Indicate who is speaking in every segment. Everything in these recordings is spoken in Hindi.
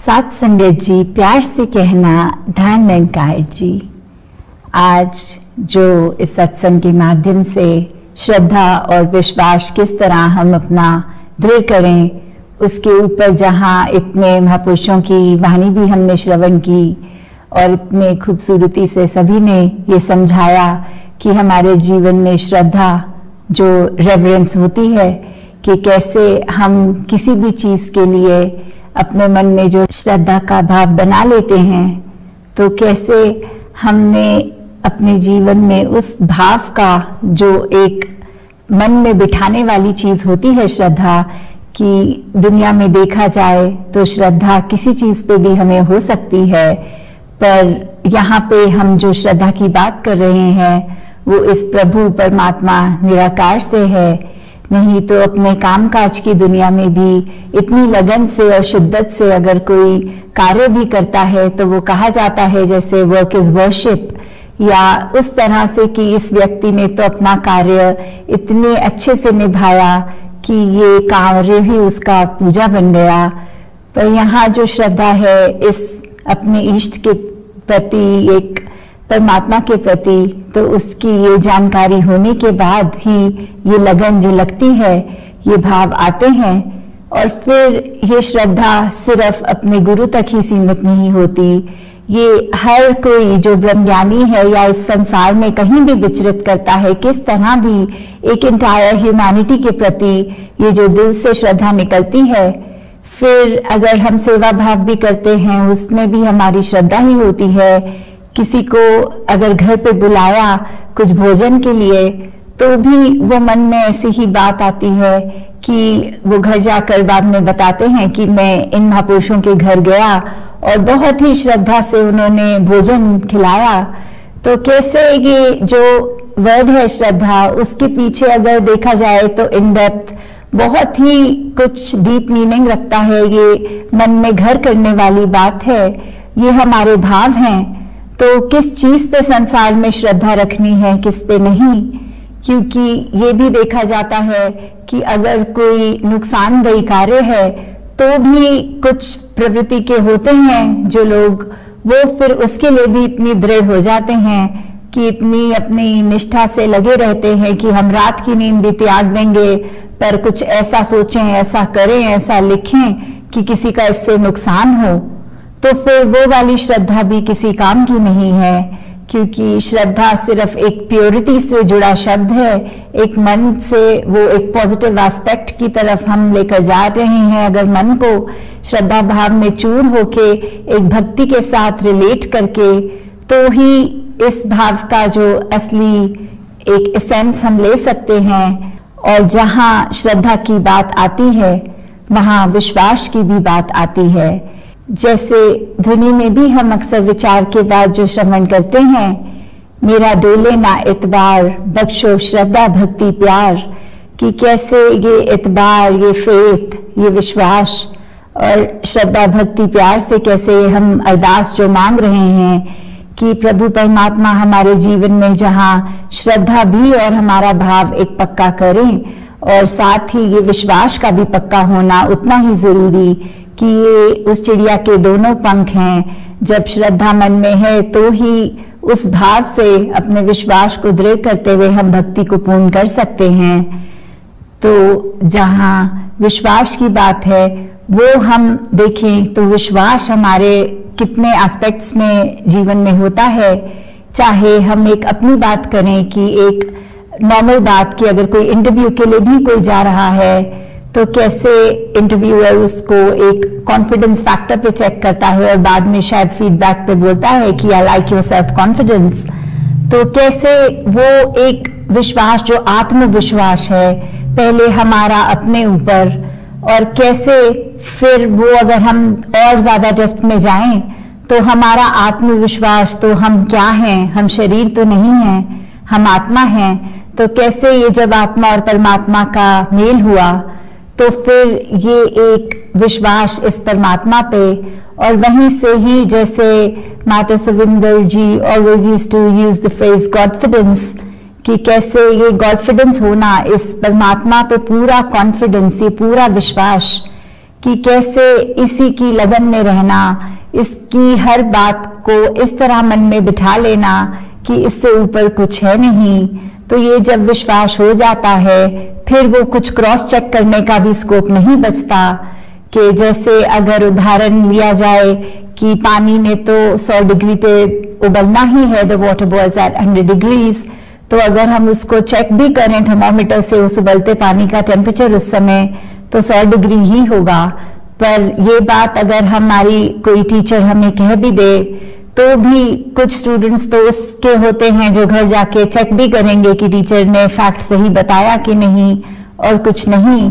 Speaker 1: सात संगत जी, प्यार से कहना, ध्यान वेंकायर जी। आज जो इस सत्संग के माध्यम से श्रद्धा और विश्वास किस तरह हम अपना दृढ़ करें, उसके ऊपर जहाँ इतने महापुरुषों की वाणी भी हमने श्रवण की और इतने खूबसूरती से सभी ने ये समझाया कि हमारे जीवन में श्रद्धा जो रेवरेंस होती है कि कैसे हम किसी भी चीज़ के लिए अपने मन में जो श्रद्धा का भाव बना लेते हैं तो कैसे हमने अपने जीवन में उस भाव का जो एक मन में बिठाने वाली चीज़ होती है श्रद्धा कि दुनिया में देखा जाए तो श्रद्धा किसी चीज़ पे भी हमें हो सकती है। पर यहाँ पे हम जो श्रद्धा की बात कर रहे हैं, वो इस प्रभु परमात्मा निराकार से है। नहीं तो अपने कामकाज की दुनिया में भी इतनी लगन से और शिद्दत से अगर कोई कार्य भी करता है तो वो कहा जाता है जैसे वर्क इज़ वर्शिप या उस तरह से कि इस व्यक्ति ने तो अपना कार्य इतने अच्छे से निभाया कि ये कार्य ही उसका पूजा बन गया। पर यहाँ जो श्रद्धा है, इस अपने इष्ट के प्रति एक परमात्मा के प्रति तो उसकी ये जानकारी होने के बाद ही ये लगन जो लगती है, ये भाव आते हैं और फिर ये श्रद्धा सिर्फ़ अपने गुरु तक ही सीमित नहीं होती। ये हर कोई जो ब्रह्मज्ञानी है या इस संसार में कहीं भी विचरित करता है, किस तरह भी एक इंटायर ह्यूमैनिटी के प्रति ये जो दिल से श्रद्धा निकलती है, फिर अगर हम सेवा भाव भी करते हैं, उसमें भी हमारी श्रद्धा ही होती है किसी को अगर घर पे बुलाया कुछ भोजन के लिए तो भी वो मन में ऐसी ही बात आती है कि वो घर जाकर बाद में बताते हैं कि मैं इन महापुरुषों के घर गया और बहुत ही श्रद्धा से उन्होंने भोजन खिलाया। तो कैसे ये जो वर्ड है श्रद्धा, उसके पीछे अगर देखा जाए तो इन डेप्थ बहुत ही कुछ डीप मीनिंग रखता है ये मन में घर करने वाली बात है। ये हमारे भाव हैं। तो किस चीज़ पे संसार में श्रद्धा रखनी है, किस पे नहीं? क्योंकि ये भी देखा जाता है कि अगर कोई नुकसानदेही कार्य है तो भी कुछ प्रवृत्ति के होते हैं जो लोग, वो फिर उसके लिए भी इतनी दृढ़ हो जाते हैं कि इतनी अपनी निष्ठा से लगे रहते हैं कि हम रात की नींद भी त्याग देंगे, पर कुछ ऐसा सोचें, ऐसा करें, ऐसा लिखें कि किसी का इससे नुकसान हो। तो फिर वो वाली श्रद्धा भी किसी काम की नहीं है, क्योंकि श्रद्धा सिर्फ़ एक प्योरिटी से जुड़ा शब्द है, एक मन से वो एक पॉजिटिव एस्पेक्ट की तरफ़ हम लेकर जा रहे हैं। अगर मन को श्रद्धा भाव में चूर होके एक भक्ति के साथ रिलेट करके तो ही इस भाव का जो असली एक एसेंस हम ले सकते हैं। और जहाँ श्रद्धा की बात आती है, वहाँ विश्वास की भी बात आती है। जैसे ध्वनि में भी हम अक्सर विचार के बाद जो श्रवण करते हैं, मेरा डोले ना इतबार, बख्शो श्रद्धा, भक्ति, प्यार, कि कैसे ये इतबार, ये फेथ ये विश्वास और श्रद्धा, भक्ति, प्यार से कैसे हम अरदास जो मांग रहे हैं कि प्रभु परमात्मा हमारे जीवन में जहाँ श्रद्धा भी और हमारा भाव एक पक्का करें और साथ ही ये विश्वास का भी पक्का होना उतना ही ज़रूरी कि ये उस चिड़िया के दोनों पंख हैं। जब श्रद्धा मन में है तो ही उस भाव से अपने विश्वास को दृढ़ करते हुए हम भक्ति को पूर्ण कर सकते हैं। तो जहाँ विश्वास की बात है, वो हम देखें तो विश्वास हमारे कितने एस्पेक्ट्स में जीवन में होता है। चाहे हम एक अपनी बात करें कि एक नॉर्मल बात की अगर कोई इंटरव्यू के लिए भी कोई जा रहा है तो कैसे इंटरव्यूअर उसको एक कॉन्फिडेंस फैक्टर पे चेक करता है और बाद में शायद फीडबैक पे बोलता है कि I like your self confidence तो कैसे वो एक विश्वास, जो आत्मविश्वास है, पहले हमारा अपने ऊपर और कैसे फिर वो अगर हम और ज़्यादा डेप्थ में जाएँ तो हमारा आत्मविश्वास तो हम क्या हैं? हम शरीर तो नहीं हैं, हम आत्मा हैं तो कैसे ये जब आत्मा और परमात्मा का मेल हुआ तो फिर ये एक विश्वास इस परमात्मा पे और वहीं से ही जैसे माता Savinder ji always use to use the phrase confidence कि कैसे ये कॉन्फिडेंस होना इस परमात्मा पे पूरा कॉन्फिडेंस ये पूरा विश्वास कि कैसे इसी की लगन में रहना, इसकी हर बात को इस तरह मन में बिठा लेना कि इससे ऊपर कुछ है नहीं। तो ये जब विश्वास हो जाता है, फिर वो कुछ क्रॉस चेक करने का भी स्कोप नहीं बचता कि जैसे अगर उदाहरण लिया जाए कि पानी में तो 100 डिग्री पे उबलना ही है the water boils at 100 degrees तो अगर हम उसको चेक भी करें थर्मोमीटर से उस उबलते पानी का टेम्परेचर उस समय तो 100 डिग्री ही होगा। पर ये बात अगर हमारी कोई टीचर हमें कह भी दे तो भी कुछ स्टूडेंट्स तो उसके होते हैं जो घर जाके चेक भी करेंगे कि टीचर ने फैक्ट सही बताया कि नहीं और कुछ नहीं।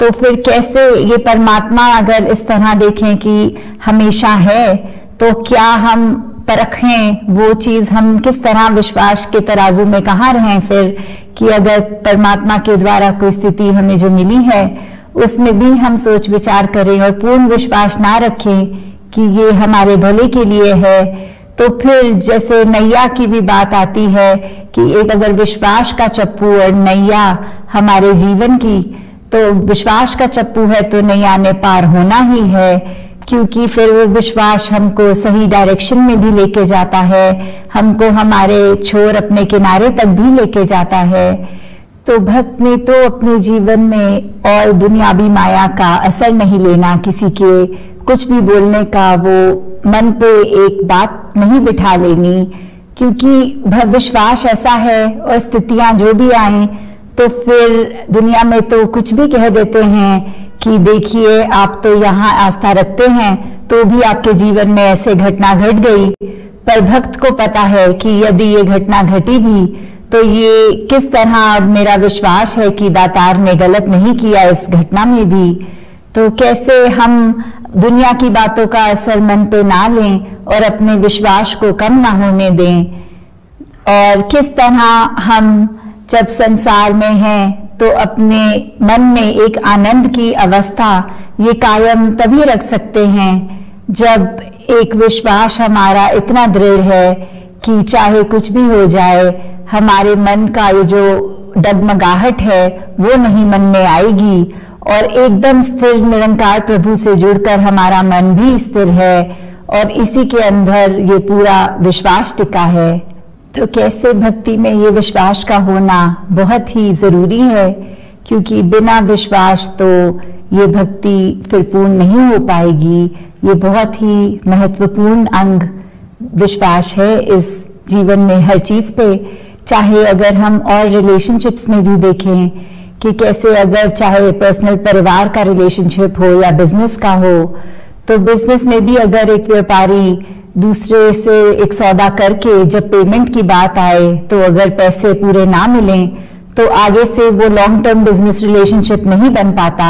Speaker 1: तो फिर कैसे ये परमात्मा अगर इस तरह देखें कि हमेशा है तो क्या हम परखें वो चीज़ हम किस तरह विश्वास के तराजू में कहाँ रहें फिर कि अगर परमात्मा के द्वारा कोई स्थिति हमें जो मिली है, उसमें भी हम सोच विचार करें और पूर्ण विश्वास ना रखें कि ये हमारे भले के लिए है। तो फिर जैसे नैया की भी बात आती है कि एक अगर विश्वास का चप्पू और नैया हमारे जीवन की तो विश्वास का चप्पू है तो नैया ने पार होना ही है, क्योंकि फिर वो विश्वास हमको सही डायरेक्शन में भी लेके जाता है। हमको हमारे छोर अपने किनारे तक भी लेके जाता है। तो भक्त ने तो अपने जीवन में और दुनियावी माया का असर नहीं लेना किसी के कुछ भी बोलने का वो मन पे एक बात नहीं बिठा लेनी, क्योंकि विश्वास ऐसा है और स्थितियाँ जो भी आए तो फिर दुनिया में तो कुछ भी कह देते हैं कि देखिए, आप तो यहाँ आस्था रखते हैं तो भी आपके जीवन में ऐसे घटना घट गई। पर भक्त को पता है कि यदि ये घटना घटी भी तो ये किस तरह मेरा विश्वास है कि दातार ने गलत नहीं किया इस घटना में भी। तो कैसे हम दुनिया की बातों का असर मन पे ना लें और अपने विश्वास को कम ना होने दें? और किस तरह हम जब संसार में हैं तो अपने मन में एक आनंद की अवस्था, ये कायम तभी रख सकते हैं जब एक विश्वास हमारा इतना दृढ़ है कि चाहे कुछ भी हो जाए, हमारे मन का ये जो डगमगाहट है, वो नहीं मन में आएगी और एकदम स्थिर निरंकार प्रभु से जुड़कर हमारा मन भी स्थिर है और इसी के अंदर ये पूरा विश्वास टिका है। तो कैसे भक्ति में ये विश्वास का होना बहुत ही ज़रूरी है, क्योंकि बिना विश्वास तो ये भक्ति फिर पूर्ण नहीं हो पाएगी। ये बहुत ही महत्वपूर्ण अंग विश्वास है इस जीवन में हर चीज़ पे, चाहे अगर हम और रिलेशनशिप्स में भी देखें कि कैसे अगर चाहे पर्सनल परिवार का रिलेशनशिप हो या बिज़नेस का हो तो बिज़नेस में भी अगर एक व्यापारी दूसरे से एक सौदा करके जब पेमेंट की बात आए तो अगर पैसे पूरे ना मिलें तो आगे से वो लॉन्ग टर्म बिज़नेस रिलेशनशिप नहीं बन पाता।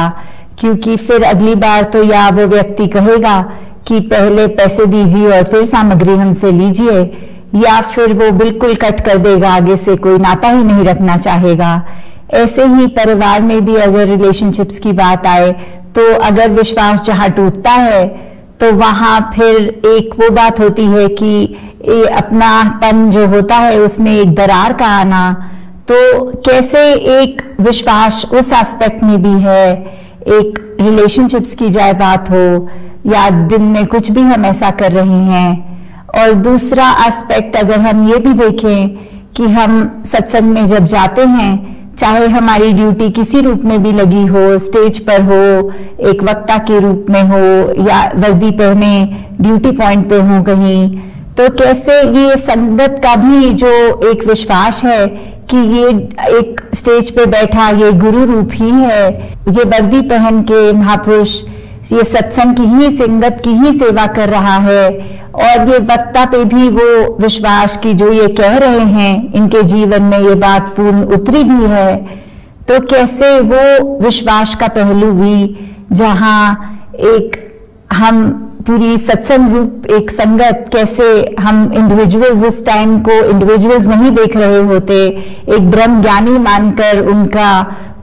Speaker 1: क्योंकि फिर अगली बार तो या वो व्यक्ति कहेगा कि पहले पैसे दीजिए और फिर सामग्री हमसे लीजिए, या फिर वो बिल्कुल कट कर देगा, आगे से कोई नाता ही नहीं रखना चाहेगा। ऐसे ही परिवार में भी अगर रिलेशनशिप्स की बात आए तो अगर विश्वास जहाँ टूटता है तो वहाँ फिर एक वो बात होती है कि अपनापन जो होता है, उसमें एक दरार का आना। तो कैसे एक विश्वास उस एस्पेक्ट में भी है, एक रिलेशनशिप्स की जाए बात हो, या दिन में कुछ भी हम ऐसा कर रहे हैं। और दूसरा एस्पेक्ट अगर हम ये भी देखें कि हम सत्संग में जब जाते हैं चाहे हमारी ड्यूटी किसी रूप में भी लगी हो, स्टेज पर हो, एक वक्ता के रूप में हो, या वर्दी पहने, ड्यूटी पॉइंट पे हो कहीं तो कैसे ये संगत का भी जो एक विश्वास है कि ये एक स्टेज पे बैठा, ये गुरु रूप ही है, ये वर्दी पहन के महापुरुष ये सत्संग की ही संगत, की ही सेवा कर रहा है। और ये वक्ता पे भी वो विश्वास की जो ये कह रहे हैं, इनके जीवन में ये बात पूर्ण उतरी भी है। तो कैसे वो विश्वास का पहलू भी, जहाँ एक हम पूरी सत्संग रूप, एक संगत, कैसे हम इंडिविजुअल्स उस टाइम को इंडिविजुअल्स नहीं देख रहे होते, एक ब्रह्म ज्ञानी मानकर उनका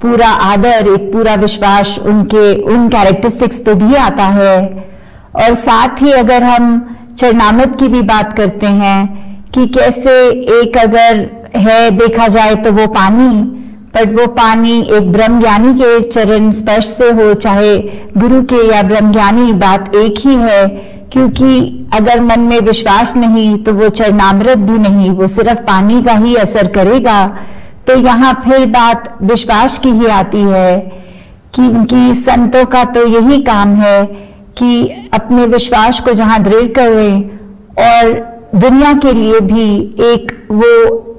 Speaker 1: पूरा आदर, एक पूरा विश्वास उनके, उन कैरेक्टरिस्टिक्स पे भी आता है। और साथ ही अगर हम चरनामत की भी बात करते हैं कि कैसे एक अगर है, देखा जाए तो वो पानी बट वो पानी एक ब्रह्म ज्ञानी के चरण स्पर्श से हो, चाहे गुरु के या ब्रह्म ज्ञानी बात एक ही है। क्योंकि अगर मन में विश्वास नहीं तो वो चरणामृत भी नहीं, वो सिर्फ़ पानी का ही असर करेगा। तो यहाँ फिर बात विश्वास की ही आती है कि उनकी संतों का तो यही काम है कि अपने विश्वास को जहाँ दृढ़ करें और दुनिया के लिए भी एक वो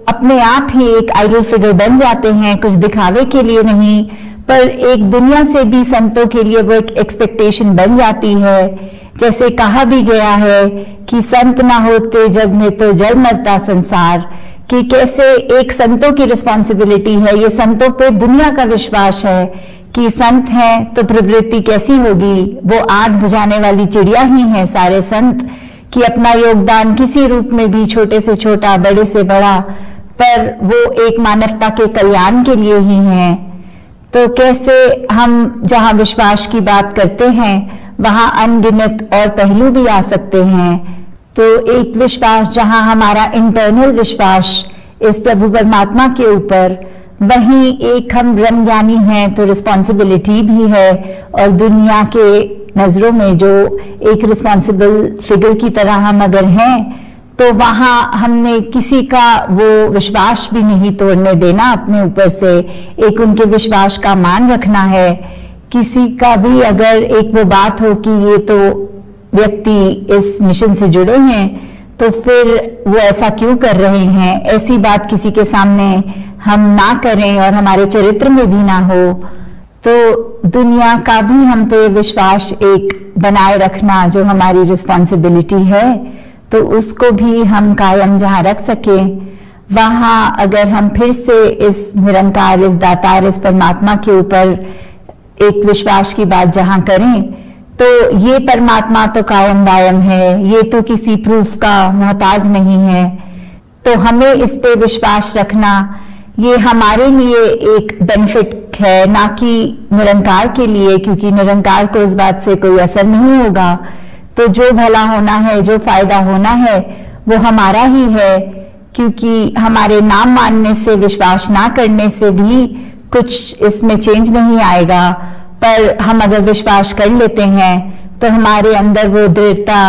Speaker 1: अपने आप ही एक आइडल फिगर बन जाते हैं, कुछ दिखावे के लिए नहीं, पर एक दुनिया से भी संतों के लिए वो एक एक्सपेक्टेशन बन जाती है। जैसे कहा भी गया है कि संत ना होते जग में तो जल मरता संसार। कि कैसे एक संतों की रिस्पॉन्सिबिलिटी है, ये संतों पे दुनिया का विश्वास है कि संत हैं तो प्रवृत्ति कैसी होगी? वो आग बुझाने वाली चिड़िया ही है सारे संत कि अपना योगदान किसी रूप में भी छोटे से छोटा, बड़े से बड़ा, पर वो एक मानवता के कल्याण के लिए ही है। तो कैसे हम जहाँ विश्वास की बात करते हैं, वहाँ अनगिनत और पहलू भी आ सकते हैं। तो एक विश्वास, जहाँ हमारा इंटरनल विश्वास इस प्रभु परमात्मा के ऊपर, वहीं एक हम ब्रह्म ज्ञानी हैं तो रिस्पॉन्सिबिलिटी भी है, और दुनिया के नज़रों में जो एक रिस्पॉन्सिबल फिगर की तरह हम अगर हैं तो वहाँ हमने किसी का वो विश्वास भी नहीं तोड़ने देना अपने ऊपर से। एक उनके विश्वास का मान रखना है। किसी का भी अगर एक वो बात हो कि ये तो व्यक्ति इस मिशन से जुड़े हैं तो फिर वो ऐसा क्यों कर रहे हैं? ऐसी बात किसी के सामने हम ना करें और हमारे चरित्र में भी ना हो। तो दुनिया का भी हम पे विश्वास एक बनाए रखना जो हमारी रिस्पॉन्सिबिलिटी है तो उसको भी हम कायम जहाँ रख सके। वहाँ अगर हम फिर से इस निरंकार, इस दातार, इस परमात्मा के ऊपर एक विश्वास की बात जहाँ करें तो ये परमात्मा तो कायम वायम है, ये तो किसी प्रूफ का मोहताज नहीं है। तो हमें इस पे विश्वास रखना, ये हमारे लिए एक बेनिफिट है, ना कि निरंकार के लिए, क्योंकि निरंकार को इस बात से कोई असर नहीं होगा। तो जो भला होना है, जो फ़ायदा होना है, वो हमारा ही है, क्योंकि हमारे नाम मानने से, विश्वास ना करने से भी कुछ इसमें चेंज नहीं आएगा। पर हम अगर विश्वास कर लेते हैं तो हमारे अंदर वो दृढ़ता,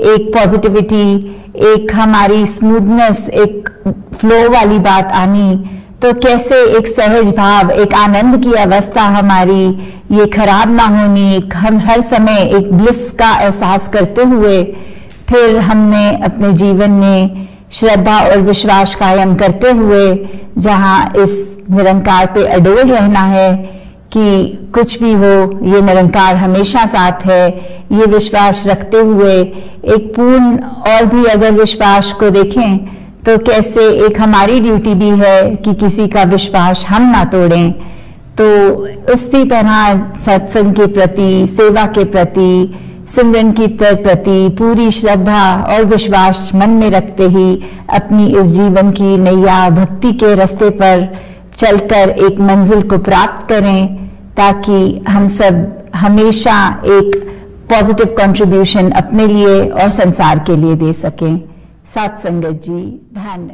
Speaker 1: एक पॉजिटिविटी एक हमारी स्मूथनेस एक फ्लो वाली बात आनी। तो कैसे एक सहज भाव, एक आनंद की अवस्था हमारी ये खराब ना होनी हम हर समय एक ब्लिस का एहसास करते हुए, फिर हमने अपने जीवन में श्रद्धा और विश्वास कायम करते हुए, जहाँ इस निरंकार पे अडोल रहना है कि कुछ भी हो, ये निरंकार हमेशा साथ है। ये विश्वास रखते हुए एक पूर्ण और भी अगर विश्वास को देखें तो कैसे एक हमारी ड्यूटी भी है कि किसी का विश्वास हम ना तोड़ें। तो उसी तरह सत्संग के प्रति, सेवा के प्रति, सिमरन की प्रति पूरी श्रद्धा और विश्वास मन में रखते ही अपनी इस जीवन की नैया भक्ति के रास्ते पर चलकर एक मंजिल को प्राप्त करें ताकि हम सब हमेशा एक पॉजिटिव कंट्रीब्यूशन अपने लिए और संसार के लिए दे सकें। सात सत्संगत जी ध्यान